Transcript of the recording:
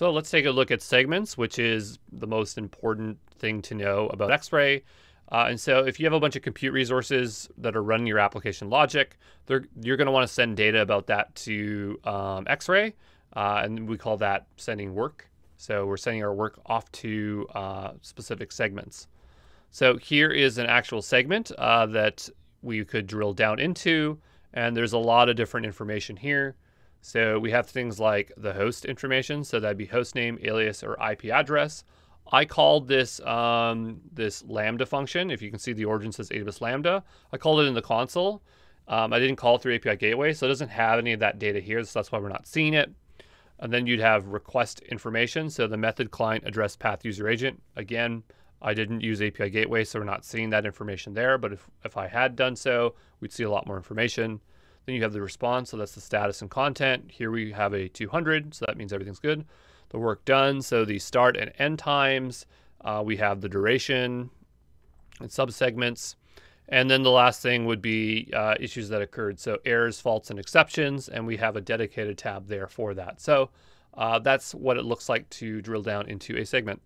So let's take a look at segments, which is the most important thing to know about X-Ray. Uh, and so if you have a bunch of compute resources that are running your application logic, you're going to want to send data about that to um, X-Ray, uh, and we call that sending work. So we're sending our work off to uh, specific segments. So here is an actual segment uh, that we could drill down into, and there's a lot of different information here. So we have things like the host information, so that'd be host name, alias, or IP address. I called this um, this Lambda function. If you can see the origin says AWS Lambda. I called it in the console. Um, I didn't call it through API Gateway, so it doesn't have any of that data here. So that's why we're not seeing it. And then you'd have request information. So the method client address path user agent. Again, I didn't use API Gateway, so we're not seeing that information there. But if, if I had done so, we'd see a lot more information. Then you have the response, so that's the status and content. Here we have a 200, so that means everything's good the work done. So the start and end times, uh, we have the duration and subsegments. And then the last thing would be uh, issues that occurred. So errors, faults, and exceptions. And we have a dedicated tab there for that. So uh, that's what it looks like to drill down into a segment.